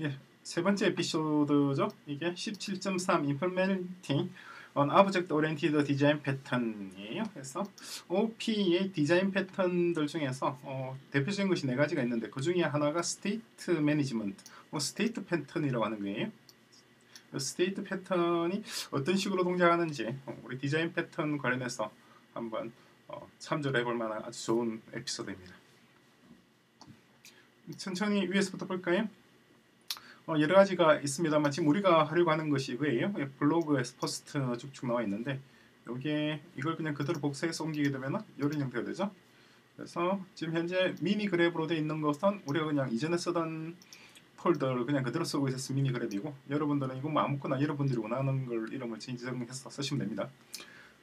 예, 세 번째 에피소드죠. 이게 17.3 Implementing an Object Oriented Design Pattern이에요. 그래서 OOP의 디자인 패턴들 중에서 어, 대표적인 것이 네 가지가 있는데 그 중에 하나가 state management, 뭐 state 패턴이라고 하는 거예요. state 패턴이 어떤 식으로 동작하는지 어, 우리 디자인 패턴 관련해서 한번 어, 참조를 해볼 만한 아주 좋은 에피소드입니다. 천천히 위에서부터 볼까요? 어, 여러 가지가 있습니다만 지금 우리가 하려고 하는 것이 이거예요. 블로그에 포스트 쭉쭉 나와 있는데 여기에 이걸 그냥 그대로 복사해서 옮기게 되면 이런 형태가 되죠. 그래서 지금 현재 minigrep으로 되어 있는 것은 우리가 그냥 이전에 쓰던 폴더를 그냥 그대로 쓰고 있어서 minigrep이고 여러분들은 이거 뭐 아무거나 여러분들이 원하는 걸 이름을 지정해서 쓰시면 됩니다.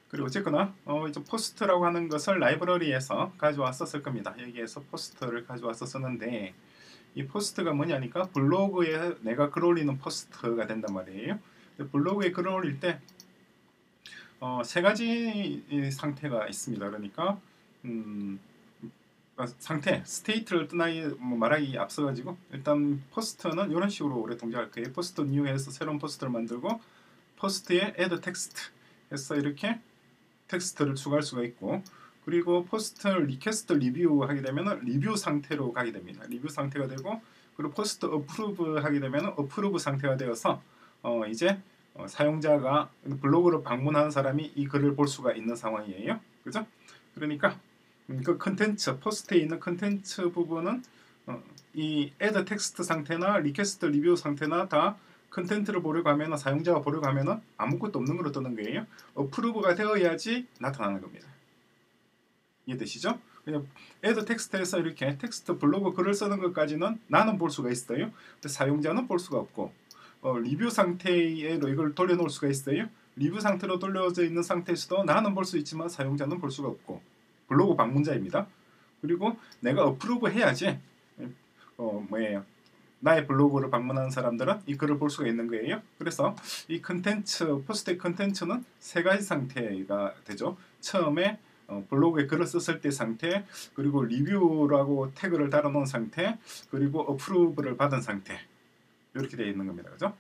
그리고 어쨌거나 어, 이제 포스트라고 하는 것을 라이브러리에서 가져와서 쓸 겁니다. 여기에서 포스트를 가져와서 쓰는데 이 포스트가 뭐냐니까 블로그에 내가 글 올리는 포스트가 된단 말이에요. 블로그에 글을 올릴 때 세 어, 가지 상태가 있습니다. 그러니까 음, 아, 상태, state를 떠나기 뭐 말하기 앞서 가지고 일단 포스트는 이런 식으로 우리 동작할 거예요. 포스트 new해서 새로운 포스트를 만들고 포스트에 add text 해서 이렇게 텍스트를 추가할 수가 있고 그리고 포스트 request review 하게 되면 리뷰 상태로 가게 됩니다. 리뷰 상태가 되고 그리고 포스트 approve 하게 되면 approve 상태가 되어서 어 이제 어 사용자가 블로그를 방문하는 사람이 이 글을 볼 수가 있는 상황이에요. 그죠? 그러니까 음, 그 컨텐츠 포스트에 있는 컨텐츠 부분은 어, 이 add text 상태나 request review 상태나 다 컨텐츠를 보려고 하면 사용자가 보려고 하면 아무것도 없는 걸로 뜨는 거예요. approve가 되어야지 나타나는 겁니다. 이해되시죠? 그냥 add text에서 이렇게 텍스트 블로그 글을 쓰는 것까지는 나는 볼 수가 있어요. 근데 사용자는 볼 수가 없고 어, 리뷰 상태로 이걸 돌려놓을 수가 있어요. 리뷰 상태로 돌려져 있는 상태에서도 나는 볼 수 있지만 사용자는 볼 수가 없고 블로그 방문자입니다. 그리고 내가 approve 해야지 어 뭐예요 나의 블로그를 방문하는 사람들은 이 글을 볼 수가 있는 거예요. 그래서 이 컨텐츠 포스트 컨텐츠는 세 가지 상태가 되죠. 처음에 어, 블로그에 글을 썼을 때 상태, 그리고 리뷰라고 태그를 달아놓은 상태, 그리고 approve를 받은 상태 이렇게 되어 있는 겁니다. 그죠?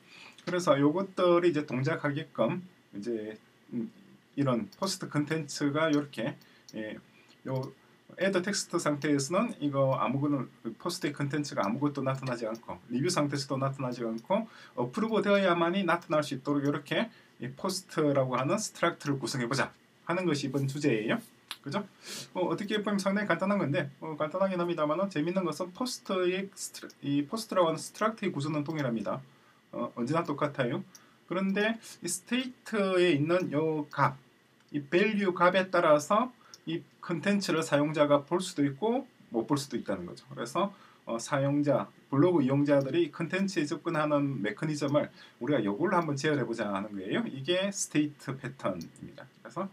그래서 이것들이 이제 동작하게끔 이제 음, 이런 포스트 컨텐츠가 이렇게 예, 요 add text 상태에서는 이거 아무거나 포스트 컨텐츠가 아무것도 나타나지 않고 리뷰 상태에서도 나타나지 않고 approve 되어야만이 나타날 수 있도록 이렇게 포스트라고 하는 struct를 구성해 보자 하는 것이 이번 주제예요. 그죠? 어떻게 보면 상당히 간단한 건데 어, 간단하긴 합니다만 재밌는 것은 포스트의 스트라, 이 포스트라고 하는 struct의 구조는 동일합니다. 어, 언제나 똑같아요. 그런데 이 state에 있는 요 값, 이 value 값에 따라서 이 컨텐츠를 사용자가 볼 수도 있고 못 볼 수도 있다는 거죠. 그래서 어, 사용자, 블로그 이용자들이 컨텐츠에 접근하는 메커니즘을 우리가 요걸로 한번 제어해 보자 하는 거예요. 이게 state 패턴입니다. 그래서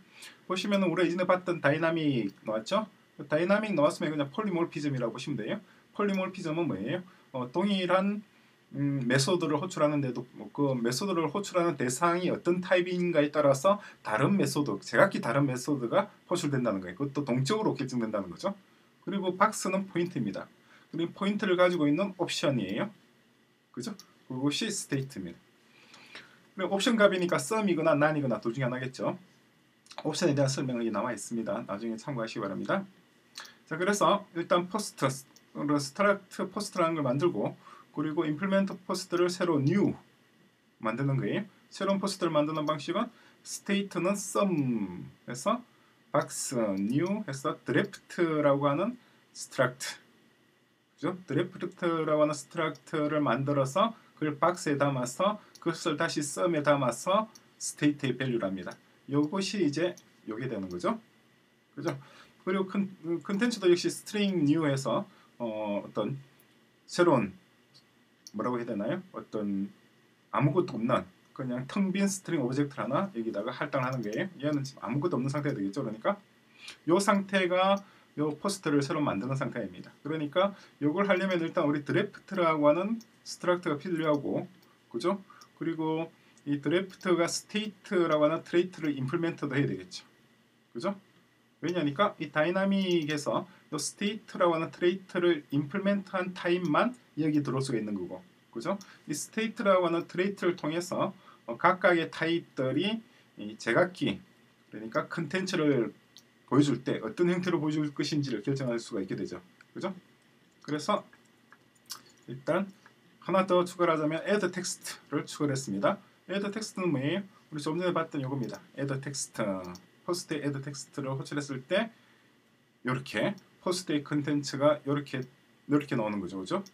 보시면 우리가 이전에 봤던 다이나믹 나왔죠? 그 다이나믹 나왔으면 그냥 polymorphism이라고 보시면 돼요. polymorphism은 뭐예요? 어, 동일한 음, 메소드를 호출하는데도 뭐그 메소드를 호출하는 대상이 어떤 타입인가에 따라서 다른 메소드, 제각기 다른 메소드가 호출된다는 거예요. 그것도 동적으로 결정된다는 거죠. 그리고 박스는 포인터입니다. 그리고 포인터를 가지고 있는 옵션이에요. 그죠? 그것이 state입니다. 옵션 값이니까 Some이거나 None이거나 둘 중에 하나겠죠. 옵션에 대한 설명이 나와 있습니다. 나중에 참고하시기 바랍니다. 자, 그래서 일단 포스트, struct 포스트라는 걸 만들고 그리고 implement 포스트를 새로 new 만드는 거예요. 새로운 포스트를 만드는 방식은 state는 Some 해서 박스 new 해서 드래프트라고 하는 struct 그죠? 드래프트라고 하는 struct를 만들어서 그걸 박스에 담아서 그것을 다시 Some에 담아서 state의 value랍니다. 요것이 이제 요게 되는 거죠. 그죠? 그리고 컨, 컨텐츠도 역시 string new해서 어, 어떤 새로운 뭐라고 해야 되나요? 어떤 아무것도 없는 그냥 텅 빈 string object 하나 여기다가 할당하는 거예요. 얘는 지금 아무것도 없는 상태가 되겠죠. 그러니까 요 상태가 요 포스트를 새로 만드는 상태입니다. 그러니까 요걸 하려면 일단 우리 드래프트라고 하는 struct가 필요하고 그죠? 그리고 이 드래프트가 state라고 하는 trait를 implement도 해야 되겠죠. 그죠? 왜냐니까 이 dynamic에서 이 state라고 하는 trait를 implement한 타입만 여기 들어올 수가 있는 거고 그죠? 이 state라고 하는 trait를 통해서 어, 각각의 타입들이 이 제각기 그러니까 컨텐츠를 보여줄 때 어떤 형태로 보여줄 것인지를 결정할 수가 있게 되죠. 그죠? 그래서 일단 하나 더 추가를 하자면 add text를 추가를 했습니다. add text는 뭐예요? 우리 좀 전에 봤던 요겁니다. add text, post에 add text를 호출했을 때 이렇게 post의 컨텐츠가 이렇게 이렇게 나오는 거죠, 그죠?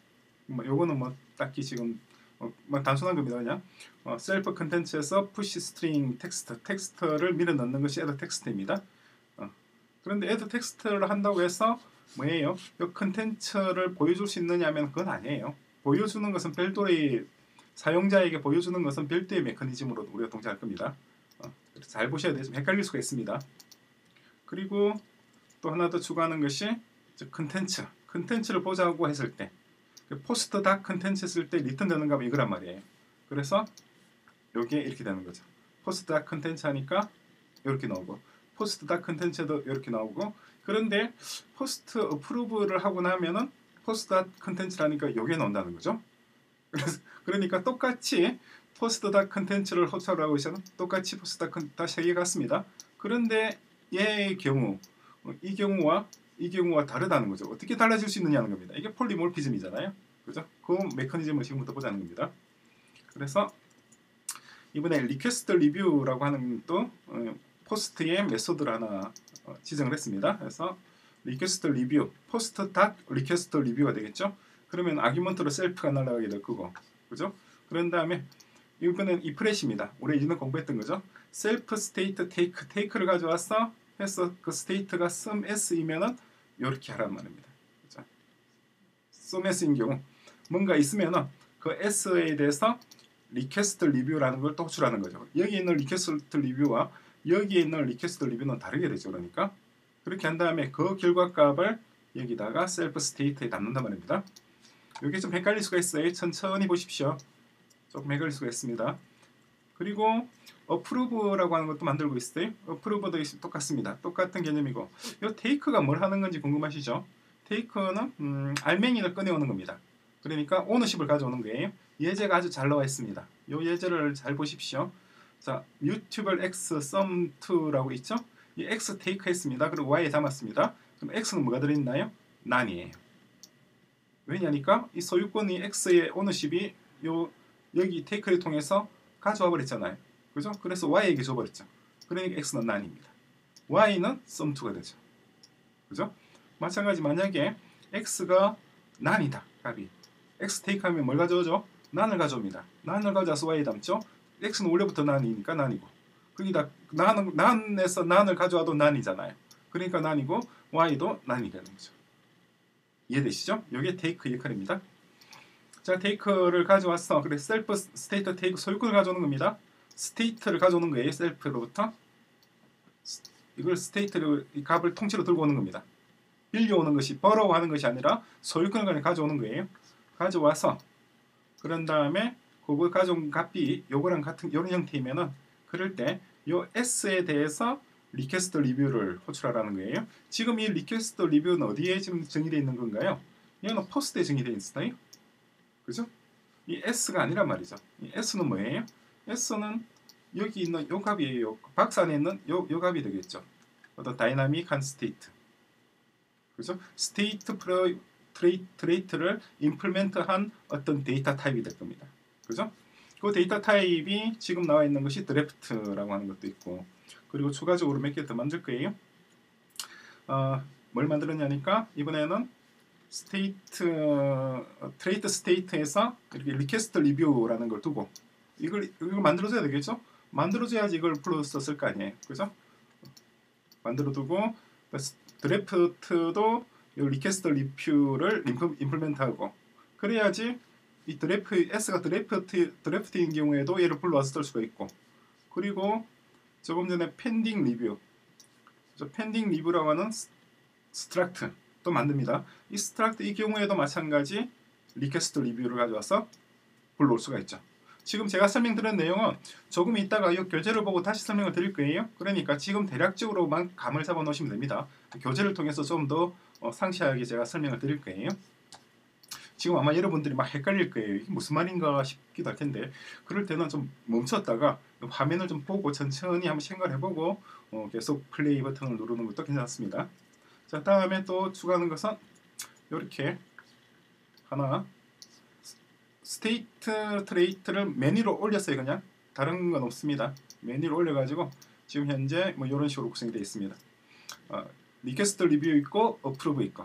뭐 요거는 뭐 딱히 지금 어, 뭐 단순한 겁니다, 그냥 어, self content에서 push string text, text를 밀어 넣는 것이 add text입니다. 어, 그런데 add text를 한다고 해서 뭐예요? 이 컨텐츠를 보여줄 수 있느냐면 그건 아니에요. 보여주는 것은 별도의 사용자에게 보여주는 것은 별도의 메커니즘으로 우리가 동작할 겁니다. 어, 잘 보셔야 돼요. 좀 헷갈릴 수가 있습니다. 그리고 또 하나 더 추가하는 것이 컨텐츠. 컨텐츠를 보자고 했을 때 post dot content 쓸 때 return 되는 값이 이거란 말이에요. 그래서 여기에 이렇게 되는 거죠. post dot content 하니까 이렇게 나오고 post dot content도 이렇게 나오고 그런데 post approve를 하고 나면은 post dot content라니까 여기에 나온다는 거죠. 그래서 그러니까 똑같이 post dot content를 호출하고 있어는 똑같이 post dot content 세개 같습니다. 그런데 얘의 경우 이 경우와 이 경우와 다르다는 거죠. 어떻게 달라질 수 있느냐는 겁니다. 이게 polymorphism이잖아요. 그죠? 그 메커니즘을 지금부터 보자는 겁니다. 그래서 이번에 request review라고 하는 또 어, post의 method를 하나 어, 지정을 했습니다. 그래서 request review, post dot request review가 되겠죠. 그러면 argument로 self가 날아가게 될 거고, 그죠? 그런 다음에 이번엔 if let입니다. 우리 예전에 공부했던 거죠. self state take, take를 가져와서 해서 그 state가 some s이면은 이렇게 하란 말입니다. 그죠? some s인 경우 뭔가 있으면은 그 s에 대해서 request review라는 걸 또 호출하는 거죠. 여기 있는 request review와 여기에 있는 request review는 다르게 되죠. 그러니까 그렇게 한 다음에 그 결과 값을 여기다가 self state에 담는단 말입니다. 이게 좀 헷갈릴 수가 있어요. 천천히 보십시오. 조금 헷갈릴 수가 있습니다. 그리고 어프로브라고 하는 것도 만들고 있어요. 어프로브도 똑같습니다. 똑같은 개념이고 이 테이크가 뭘 하는 건지 궁금하시죠? 테이크는 음, 알맹이를 꺼내오는 겁니다. 그러니까 오너십을 가져오는 거예요. 예제가 아주 잘 나와 있습니다. 이 예제를 잘 보십시오. 자, 뮤튜버 x sum 2라고 있죠? 이 x 테이크 했습니다. 그리고 y에 담았습니다. 그럼 x는 뭐가 들어있나요? 난이에요. 왜냐니까 이 소유권이 x의 오너십이 요 여기 테이크를 통해서 가져와 버렸잖아요. 그죠? 그래서 y에게 줘버렸죠. 그러니까 x는 난입니다. y는 sum2가 되죠. 그죠? 마찬가지 만약에 x가 난이다. 값이. x 테이크하면 뭘 가져오죠? 난을 가져옵니다. 난을 가져와서 y 담죠. X는 원래부터 난이니까 난이고 거기다 난, 난에서 난을 가져와도 난이잖아요. 그러니까 난이고 y도 난이 되는 거죠. 이해되시죠? 이게 take 역할입니다. 자, take를 가져왔어. 그래 self state take 소유권을 가져오는 겁니다. state를 가져오는 거예요. self로부터. 이걸 state를 이 값을 통째로 들고 오는 겁니다. 빌려오는 것이 borrow하는 것이 아니라 소유권을 가져오는 거예요. 가져와서 그런 다음에 그걸 가져온 값이 요거랑 같은 이런 형태이면은 그럴 때 요 s에 대해서 request review를 호출하라는 거예요. 지금 이 request review는 어디에 지금 정의되어 있는 건가요? 이거는 post에 정의되어 있어요. 그죠? 이 s가 아니란 말이죠. 이 s는 뭐예요? s는 여기 있는 요 값이에요. 박스 안에 있는 요, 요 값이 되겠죠. 어떤 다이나믹한 state. 그죠? state 프로 trai, trait를 implement한 어떤 데이터 타입이 될 겁니다. 그죠? 그 데이터 타입이 지금 나와 있는 것이 draft라고 하는 것도 있고 그리고 추가적으로 몇 개 더 만들 거예요. 어, 뭘 만들었냐니까 이번에는 state 어, trait state에서 이렇게 request review라는 걸 두고 이걸 이걸 만들어줘야 되겠죠? 만들어줘야지 이걸 불렀었을 거 아니에요, 그죠? 만들어두고 draft도 request review를 implement하고 그래야지 이 draf S가 draft draft인 경우에도 얘를 불러와서 쓸 수가 있고 그리고 조금 전에 pending review pending review라고 하는 struct 또 만듭니다. 이 struct 이 경우에도 마찬가지 request review를 가져와서 불러올 수가 있죠. 지금 제가 설명드린 내용은 조금 있다가 이 교재를 보고 다시 설명을 드릴 거예요. 그러니까 지금 대략적으로만 감을 잡아 놓으시면 됩니다. 교재를 통해서 좀더 어, 상세하게 제가 설명을 드릴 거예요. 지금 아마 여러분들이 막 헷갈릴 거예요. 이게 무슨 말인가 싶기도 할 텐데 그럴 때는 좀 멈췄다가 화면을 좀 보고 천천히 한번 생각을 해보고 어, 계속 플레이 버튼을 누르는 것도 괜찮습니다. 자 다음에 또 추가하는 것은 이렇게 하나 state trait를 맨 위로 올렸어요 그냥 다른 건 없습니다. 맨 위로 올려가지고 지금 현재 뭐 이런 식으로 구성이 되어 있습니다. 어, request review 있고 approve 있고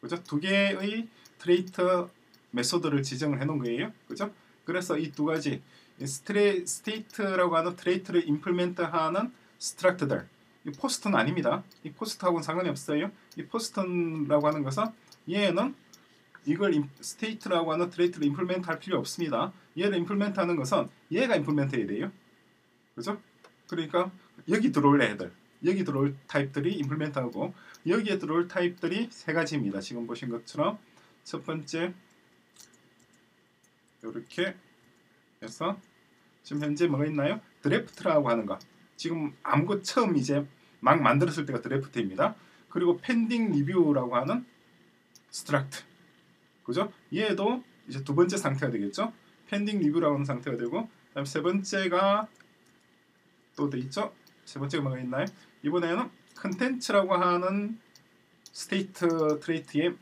그죠? 두 개의 trait method를 지정을 해놓은 거예요. 그죠? 그래서 이 두 가지 스트레, 스테이트라고 하는 트레이트를 임플멘트하는 스트럭트들 이 포스트는 아닙니다. 이 post하고는 상관이 없어요. 이 post라고 하는 것은 얘는 이걸 임, state라고 하는 trait를 implement 할 필요 없습니다. 얘를 implement 하는 것은 얘가 implement 해야 돼요. 그죠? 그러니까 여기 들어올 애들 여기 들어올 타입들이 implement하고 여기에 들어올 타입들이 세 가지입니다. 지금 보신 것처럼 첫 번째 이렇게 해서 지금 현재 뭐가 있나요? draft라고 하는 거 지금 아무것 처음 이제 막 만들었을 때가 draft입니다. 그리고 pending review라고 하는 struct 그죠? 얘도 이제 두 번째 상태가 되겠죠? pending review라고 하는 상태가 되고 그다음 세 번째가 또 돼 있죠? 세 번째가 뭐가 있나요? 이번에는 컨텐츠라고 하는 state trait에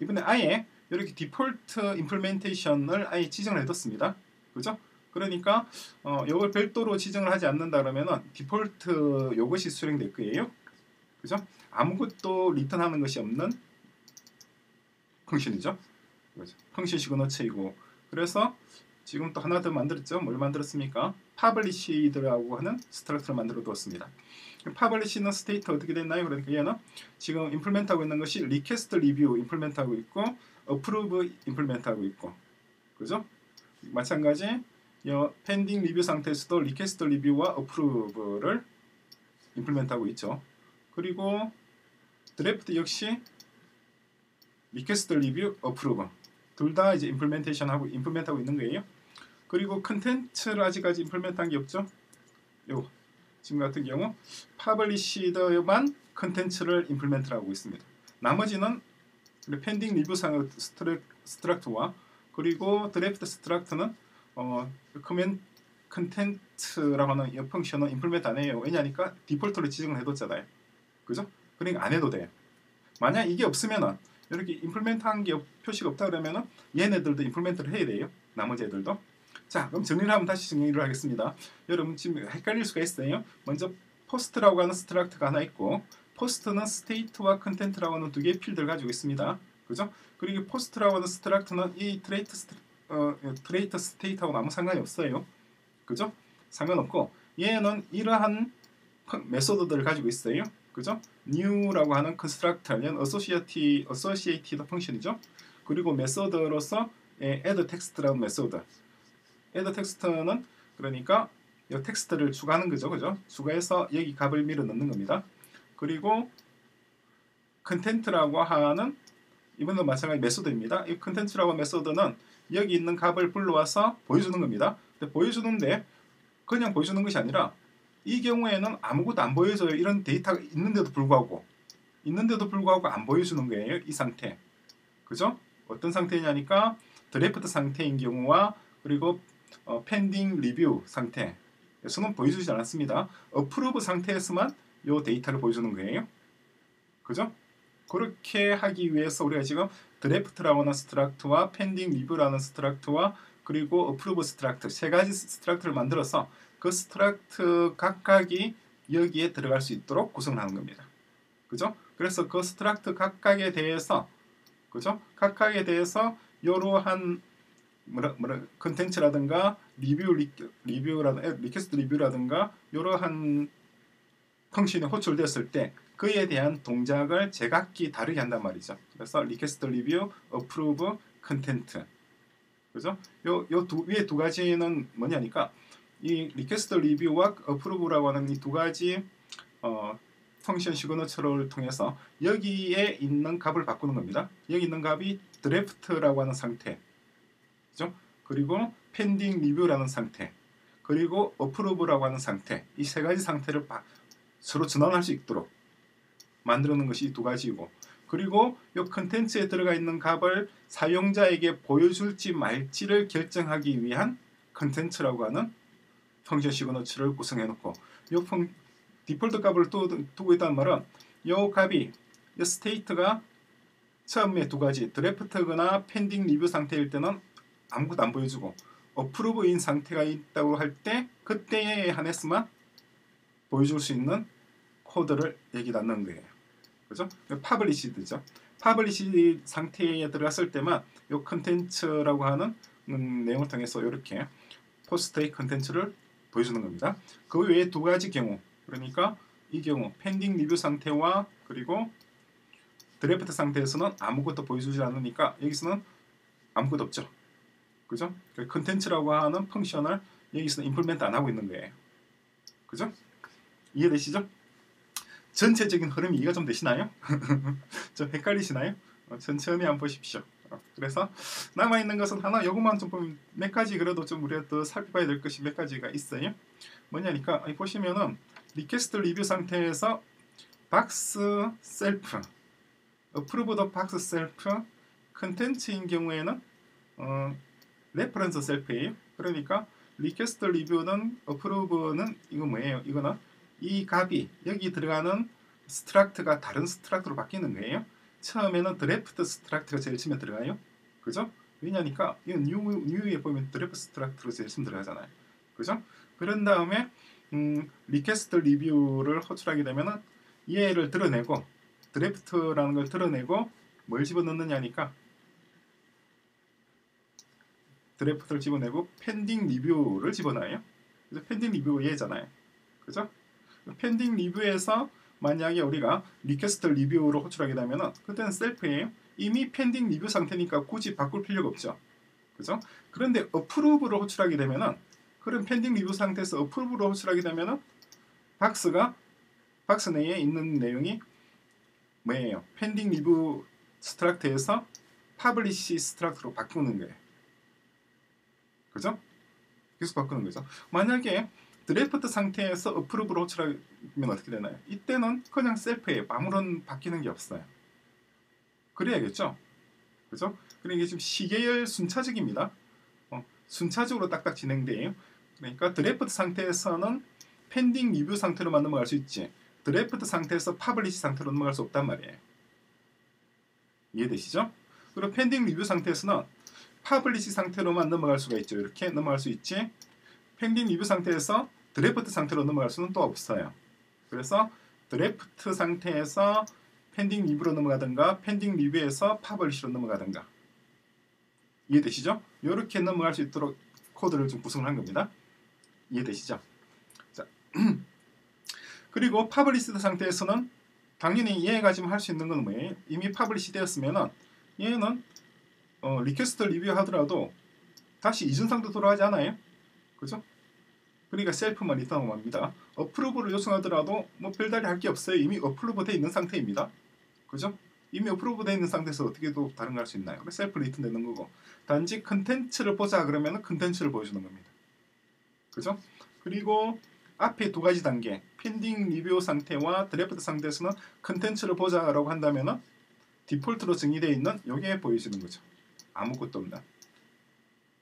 이번에 아예 이렇게 디폴트 implementation을 아예 지정을 해뒀습니다. 그죠? 그러니까 어, 이걸 별도로 지정을 하지 않는다 그러면은 디폴트 이것이 수행될 거예요. 그죠? 아무것도 return하는 것이 없는 function이죠. 그죠? function signature이고 그래서 지금 또 하나 더 만들었죠. 뭘 만들었습니까? published라고 하는 structure를 만들어 두었습니다. published는 state 어떻게 됐나요? 그러니까 얘는 지금 implement하고 있는 것이 request review implement하고 있고 approve implement하고 있고 그죠? 마찬가지 여 pending review 상태에서도 request review와 approve를 implement하고 있죠. 그리고 드래프트 역시 request review approve 둘다 이제 implementation 하고 implement하고 있는 거예요. 그리고 컨텐츠를 아직까지 implement한 게 없죠. 요 지금 같은 경우 published만 컨텐츠를 implement를 하고 있습니다. 나머지는 pending review 상 struct와 그리고 draft struct는 어, 커맨 컨텐츠라고 하는 이 function은 implement 안 해요. 왜냐니까 디폴트로 지정을 해뒀잖아요. 그죠? 그러니까 안 해도 돼요. 만약 이게 없으면은 이렇게 implement 한 게 표시가 없다 그러면은 얘네들도 implement를 해야 돼요. 나머지 애들도. 자, 그럼 정리를 하면 다시 정리를 하겠습니다. 여러분 지금 헷갈릴 수가 있어요. 먼저 Post라고 하는 struct가 하나 있고 Post는 state와 content라고 하는 두 개의 필드를 가지고 있습니다. 그죠? 그리고 Post라고 하는 struct는 이 trait 스트, 어, trait state하고 아무 상관이 없어요. 그죠? 상관없고 얘는 이러한 method들을 가지고 있어요. 그죠? new라고 하는 constructor, 얘는 associated, function이죠. 그리고 method로서 add text라는 method. add text는 그러니까 이 텍스트를 추가하는 거죠. 그죠? 추가해서 여기 값을 밀어 넣는 겁니다. 그리고 content라고 하는 이번도 마찬가지 method입니다. 이 컨텐츠라고 method는 여기 있는 값을 불러와서 보여주는 겁니다. 근데 보여주는데 그냥 보여주는 것이 아니라 이 경우에는 아무것도 안 보여줘요. 이런 데이터가 있는데도 불구하고 있는데도 불구하고 안 보여주는 거예요. 이 상태. 그죠? 어떤 상태냐니까 드래프트 상태인 경우와 그리고 어, pending review 상태에서는 보여주지 않았습니다. approve 상태에서만 이 데이터를 보여주는 거예요. 그죠? 그렇게 하기 위해서 우리가 지금 드래프트라고 하는 스트럭트와 펜딩 리뷰라는 스트럭트와 그리고 어프로브 스트럭트 세 가지 스트럭트를 만들어서 그 스트럭트 각각이 여기에 들어갈 수 있도록 구성을 하는 겁니다. 그죠? 그래서 그 struct 각각에 대해서 그죠? 각각에 대해서 이러한 뭐라 뭐라 컨텐츠라든가 리뷰 리, 리뷰라든가 request review라든가 이러한 function이 호출됐을 때 그에 대한 동작을 제각기 다르게 한단 말이죠. 그래서 request review, approve, content. 그죠? 요 요 두 위에 두 가지는 뭐냐니까 이 request review와 approve라고 하는 이 두 가지 어, function signature를 통해서 여기에 있는 값을 바꾸는 겁니다. 여기 있는 값이 draft라고 하는 상태. 그죠? 그리고 pending review라는 상태. 그리고 approve라고 하는 상태. 이 세 가지 상태를 바, 서로 전환할 수 있도록 만들어놓은 것이 두 가지이고 그리고 이 컨텐츠에 들어가 있는 값을 사용자에게 보여줄지 말지를 결정하기 위한 컨텐츠라고 하는 function signature를 구성해 놓고 이 디폴트 값을 또 두고 있다는 말은 이 값이 이 state가 처음에 두 가지 draft거나 pending review 상태일 때는 아무것도 안 보여주고 approve인 상태가 있다고 할 때 그때에 한해서만 보여줄 수 있는 코드를 여기 넣는 거예요. 그죠? published죠. published 상태에 들어갔을 때만 이 컨텐츠라고 하는 음, 내용을 통해서 이렇게 Post의 컨텐츠를 보여주는 겁니다. 그 외에 두 가지 경우 그러니까 이 경우 pending review 상태와 그리고 드래프트 상태에서는 아무것도 보여주지 않으니까 여기서는 아무것도 없죠. 그죠? 그 컨텐츠라고 하는 function을 여기서는 implement 안 하고 있는 거예요. 그죠? 이해되시죠? 전체적인 흐름이 이해가 좀 되시나요? 좀 헷갈리시나요? 어, 천천히 한번 보십시오. 어, 그래서 남아 있는 것은 하나 요것만 좀 보면 몇 가지 그래도 좀 우리가 더 살펴봐야 될 것이 몇 가지가 있어요. 뭐냐니까 보시면은 request review 상태에서 Box self approve도 Box self 컨텐츠인 경우에는 어, reference self예요. 그러니까 request review는 approve는 이거 뭐예요? 이거는 이 값이 여기 들어가는 struct가 다른 struct로 바뀌는 거예요. 처음에는 draft struct가 제일 처음에 들어가요. 그죠? 왜냐니까 이 new, new에 보면 draft struct로 제일 처음 들어가잖아요. 그죠? 그런 다음에 음, request review를 호출하게 되면은 얘를 드러내고 draft라는 걸 드러내고 뭘 집어넣느냐니까 draft를 집어내고 pending review를 집어넣어요. 그래서 pending review 얘잖아요. 그죠? pending review에서 만약에 우리가 request review로 호출하게 되면은 그때는 self예요. 이미 pending review 상태니까 굳이 바꿀 필요가 없죠. 그죠? 그런데 approve로 호출하게 되면은 그런 pending review 상태에서 approve로 호출하게 되면은 박스가 박스 내에 있는 내용이 뭐예요? pending review struct에서 publish struct로 바꾸는 거예요. 그죠? 계속 바꾸는 거죠. 만약에 드래프트 상태에서 approve로 호출하면 어떻게 되나요? 이때는 그냥 self예요. 아무런 바뀌는 게 없어요. 그래야겠죠? 그죠? 그러니까 지금 시계열 순차적입니다. 어, 순차적으로 딱딱 진행돼요. 그러니까 드래프트 상태에서는 pending review 상태로만 넘어갈 수 있지 드래프트 상태에서 publish 상태로 넘어갈 수 없단 말이에요. 이해되시죠? 그리고 pending review 상태에서는 publish 상태로만 넘어갈 수가 있죠. 이렇게 넘어갈 수 있지. pending review 상태에서 드래프트 상태로 넘어갈 수는 또 없어요. 그래서 드래프트 상태에서 pending review로 넘어가든가 pending review에서 publish로 넘어가든가 이해되시죠? 이렇게 넘어갈 수 있도록 코드를 좀 구성을 한 겁니다. 이해되시죠? 자, 그리고 published 상태에서는 당연히 얘가 지금 할 수 있는 건 뭐예요? 이미 publish 되었으면은 얘는 어, request review하더라도 다시 이전 상태로 돌아가지 않아요? 그죠? 그러니까 self만 return하고 맙니다. approve를 요청하더라도 뭐 별달리 할 게 없어요. 이미 approve 돼 있는 상태입니다. 그죠? 이미 approve 돼 있는 상태에서 어떻게 또 다른 거할수 있나요? self return 되는 거고 단지 컨텐츠를 보자 그러면 컨텐츠를 보여주는 겁니다. 그죠? 그리고 앞에 두 가지 단계 pending review 상태와 드래프트 상태에서는 컨텐츠를 보자라고 한다면은 디폴트로 정의되어 있는 여기에 보여지는 거죠. 아무것도 없나.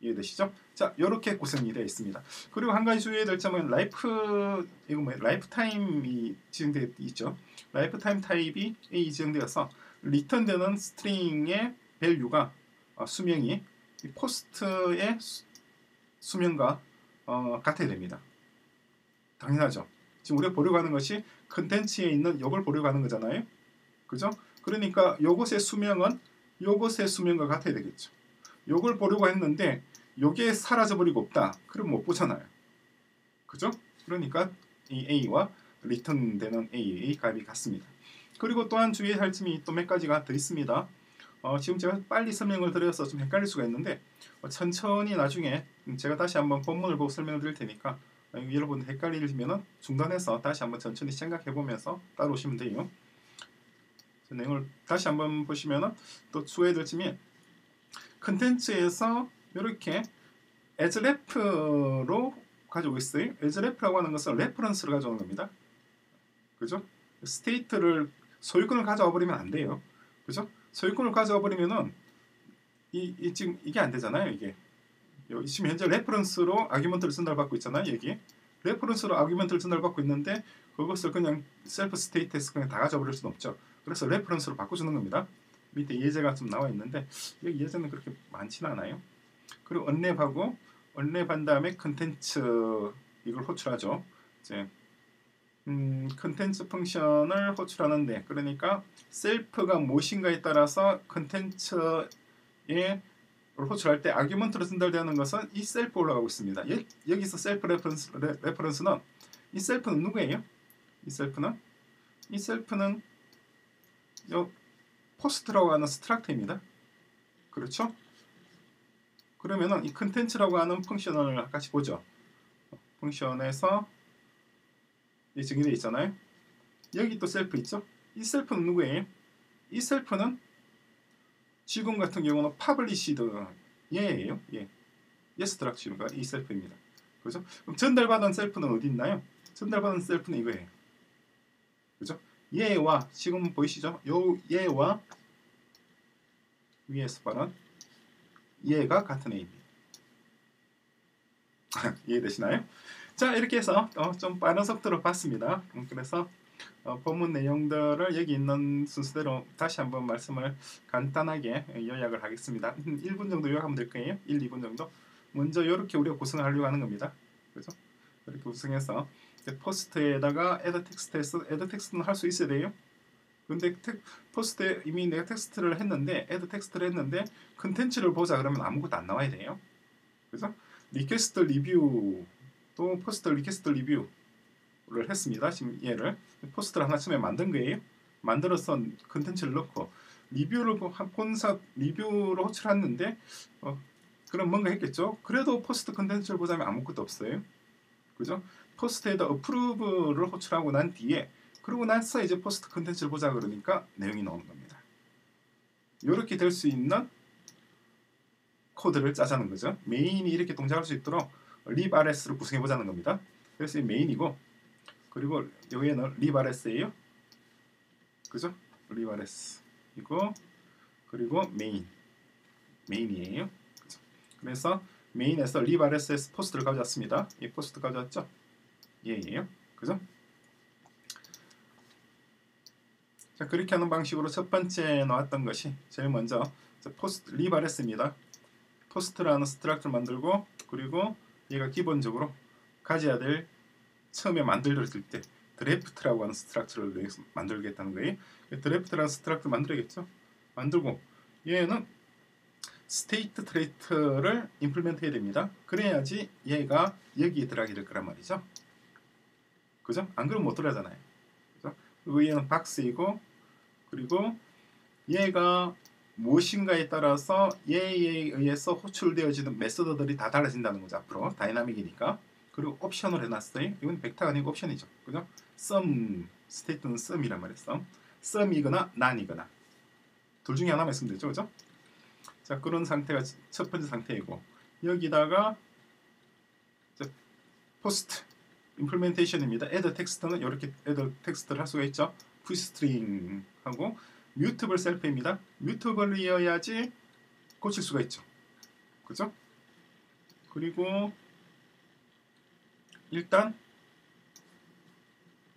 이해되시죠? 자, 이렇게 구성이 되어 있습니다. 그리고 한 가지 주의해야 될 점은 life 이거 뭐 lifetime이 지정되어 있죠. lifetime 타입이 A 지정되어서 return되는 string의 value가 어, 수명이 post의 수, 명과 어, 같아야 됩니다. 당연하죠. 지금 우리가 보려고 하는 것이 컨텐츠에 있는 이걸 보려고 하는 거잖아요. 그죠? 그러니까 요것의 수명은 요것의 수명과 같아야 되겠죠. 요걸 보려고 했는데 요게 사라져버리고 없다. 그럼 못 보잖아요. 그죠? 그러니까 이 A와 return 되는 A의 값이 같습니다. 그리고 또한 주의해야 할 점이 또 몇 가지가 더 있습니다. 어, 지금 제가 빨리 설명을 드려서 좀 헷갈릴 수가 있는데 어, 천천히 나중에 제가 다시 한번 본문을 보고 설명을 드릴 테니까 어, 여러분 헷갈리시면 중단해서 다시 한번 천천히 생각해 보면서 따라오시면 돼요. 내용을 다시 한번 보시면 또 주의해야 될 점이 컨텐츠에서 이렇게 as ref로 가지고 있어요. as ref라고 하는 것은 reference를 가져오는 겁니다. 그죠? state를 소유권을 가져와 버리면 안 돼요. 그죠? 소유권을 가져가 버리면은 이, 이 지금 이게 안 되잖아요. 이게 지금 현재 reference로 argument를 전달받고 있잖아요. 여기 reference로 argument를 전달받고 있는데 그것을 그냥 self state에서 그냥 다 가져버릴 수는 없죠. 그래서 reference로 바꿔주는 겁니다. 밑에 예제가 좀 나와 있는데 여기 예제는 그렇게 많지는 않아요. 그리고 unwrap하고 unwrap한 다음에 컨텐츠 이걸 호출하죠. 이제 음, 컨텐츠 function을 호출하는데 그러니까 self가 무엇인가에 따라서 컨텐츠에 호출할 때 argument로 전달되는 것은 이 셀프 올라가고 있습니다. 예, 여기서 self reference, 레, reference는 이 셀프는 누구예요? 이 셀프는 이 셀프는 요 포스트라고 하는 스트럭트입니다. 그렇죠? 그러면은 이 컨텐츠라고 하는 function을 같이 보죠. function에서 이 정의되어 있잖아요. 여기 또 셀프 있죠? 이 self는 누구예요? 이 self는 지금 같은 경우는 published 얘예요. 예. 예 스트럭처가 이 셀프입니다. 그죠? 그럼 전달받은 셀프는 어디 있나요? 전달받은 셀프는 이거예요. 그죠? 얘와 지금 보이시죠? 요 얘와 위에서 말한 얘가 같은 A입니다. 이해되시나요? 자 이렇게 해서 어, 좀 빠른 속도로 봤습니다. 음, 그래서 어, 본문 내용들을 여기 있는 순서대로 다시 한번 말씀을 간단하게 요약을 하겠습니다. 1분 정도 요약하면 될 거예요. 1, 2분 정도. 먼저 이렇게 우리가 구성을 하려고 하는 겁니다. 그죠? 이렇게 구성해서 post에다가 add text에서 add text는 할 수 있어야 돼요. 근데 텍, post에 이미 내가 텍스트를 했는데 add text를 했는데 컨텐츠를 보자 그러면 아무것도 안 나와야 돼요. 그래서 request review 또 post request review를 했습니다. 지금 얘를 post를 하나 처음에 만든 거예요. 만들어서 컨텐츠를 넣고 리뷰를 본사 리뷰로 호출했는데 어, 그럼 뭔가 했겠죠. 그래도 post 컨텐츠를 보자면 아무것도 없어요. 그죠? post에다 approve를 호출하고 난 뒤에 그러고 나서 이제 post 컨텐츠를 보자 그러니까 내용이 나오는 겁니다. 이렇게 될 수 있는 코드를 짜자는 거죠. 메인이 이렇게 동작할 수 있도록 lib RS를 구성해 보자는 겁니다. 그래서 이 main이고 그리고 여기에는 lib RS예요. 그죠? lib RS 이고 그리고 main main이에요. 그죠? 그래서 main에서 lib RS Post를 가져왔습니다. 이 Post 가져왔죠? 얘예요. 그죠? 자 그렇게 하는 방식으로 첫 번째 나왔던 것이 제일 먼저 Post lib RS입니다. Post라는 structure를 만들고 그리고 얘가 기본적으로 가져야 될 처음에 만들었을 때 Draft라고 하는 structure를 만들겠다는 거예요. Draft라는 structure 만들어야겠죠. 만들고 얘는 State trait를 implement 해야 됩니다. 그래야지 얘가 여기에 들어가게 될 거란 말이죠. 그죠? 안 그러면 못 들어가잖아요. 그죠? 그리고 얘는 박스이고 그리고 얘가 무엇인가에 따라서 얘에 의해서 호출되어지는 method들이 다 달라진다는 거죠. 앞으로 dynamic이니까. 그리고 옵션을 해놨어요. 이건 벡터가 아니고 옵션이죠. 그죠? Some, state는 Some이란 말이에요. Some. Some이거나 None이거나. 둘 중에 하나만 있으면 되죠. 그죠? 자, 그런 상태가 첫 번째 상태이고 여기다가 Post implementation입니다. add text는 이렇게 add text를 할 수가 있죠. push string 하고 mutable self입니다. mutable이어야지 고칠 수가 있죠. 그죠? 그리고 일단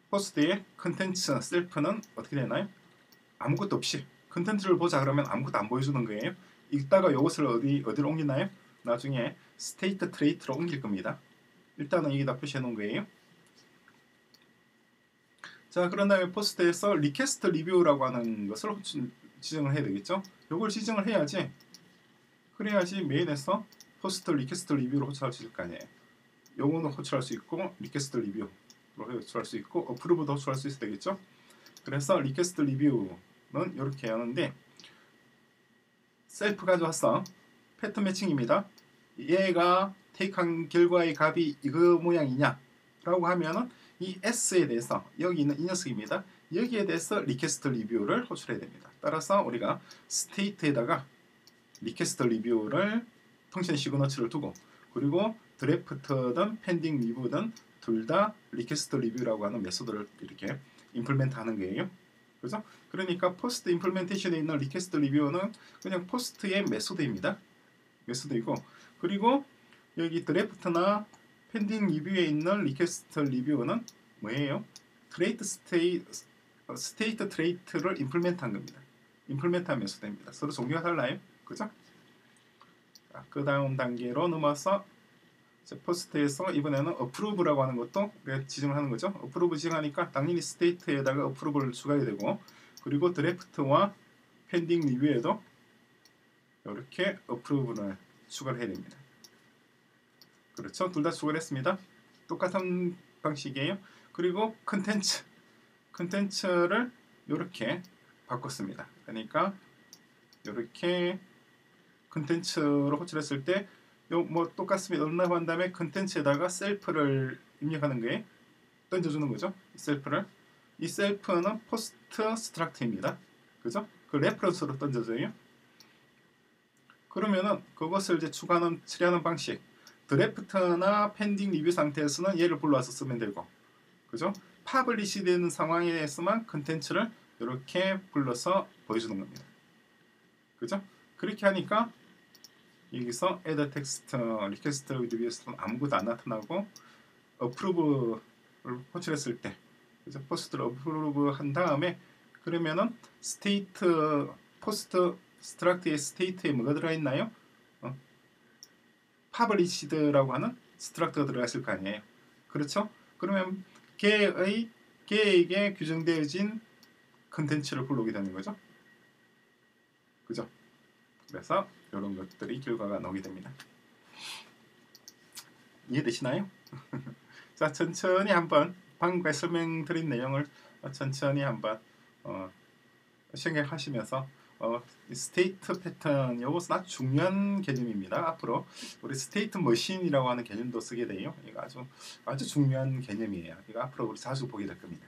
Post의 컨텐츠 self는 어떻게 되나요? 아무것도 없이 컨텐츠를 보자 그러면 아무것도 안 보여주는 거예요. 이따가 이것을 어디 어디로 옮기나요? 나중에 State trait로 옮길 겁니다. 일단은 여기다 표시해 놓은 거예요. 자 그런 다음에 Post에서 request review라고 하는 것을 지정을 해야 되겠죠. 이걸 지정을 해야지 그래야지 main에서 post request review로 호출할 수 있을 거 아니에요. 요거는 호출할 수 있고 request review로 호출할 수 있고 approve도 호출할 수 있어야 되겠죠. 그래서 request review는 이렇게 하는데 셀프 가져왔어. pattern matching입니다. 얘가 take한 결과의 값이 이거 모양이냐 라고 하면은 이 S에 대해서 여기 있는 이 녀석입니다. 여기에 대해서 request review를 호출해야 됩니다. 따라서 우리가 State에다가 request review를 function signature를 두고 그리고 Draft든 pending review든 둘 다 request review라고 하는 method를 이렇게 implement 하는 거예요. 그죠? 그러니까 Post implementation에 있는 request review는 그냥 Post의 method입니다. method이고 그리고 여기 Draft나 pending review에 있는 request review는 뭐예요? trait sta- State trait를 implement 한 겁니다. implement한 method입니다. 서로 종류가 달라요. 그죠? 자, 그 다음 단계로 넘어서 Post에서 이번에는 approve라고 하는 것도 우리가 지정을 하는 거죠. approve 지정하니까 당연히 State에다가 approve를 추가해야 되고 그리고 Draft와 pending review에도 이렇게 approve를 추가를 해야 됩니다. 그렇죠. 둘다 추가를 했습니다. 똑같은 방식이에요. 그리고 컨텐츠 컨텐츠를 이렇게 바꿨습니다. 그러니까 이렇게 컨텐츠로 호출했을 때요뭐 똑같습니다. 얼라고 한 다음에 컨텐츠에다가 self를 입력하는 거에 던져주는 거죠. 이 self를 이 self는 Post struct입니다. 그죠? 그 reference로 던져져요. 그러면은 그것을 이제 추가하는 처리하는 방식 Draft나 pending review 상태에서는 얘를 불러와서 쓰면 되고 그죠? publish 되는 상황에서만 컨텐츠를 이렇게 불러서 보여주는 겁니다. 그죠? 그렇게 하니까 여기서 add text request review에서는 아무것도 안 나타나고 approve를 호출했을 때 그죠? Post를 approve 한 다음에 그러면은 state Post struct의 state에 뭐가 들어있나요? 어? published라고 하는 struct가 들어갔을 거 아니에요. 그렇죠? 그러면 걔의 걔에게 규정되어진 컨텐츠를 불러오게 되는 거죠. 그죠? 그래서 이런 것들이 결과가 나오게 됩니다. 이해되시나요? 자, 천천히 한번 방금 설명드린 내용을 천천히 한번 어, 생각하시면서 어, state pattern 이것은 아주 중요한 개념입니다. 앞으로 우리 state machine이라고 하는 개념도 쓰게 돼요. 이거 아주 아주 중요한 개념이에요. 이거 앞으로 우리 자주 보게 될 겁니다.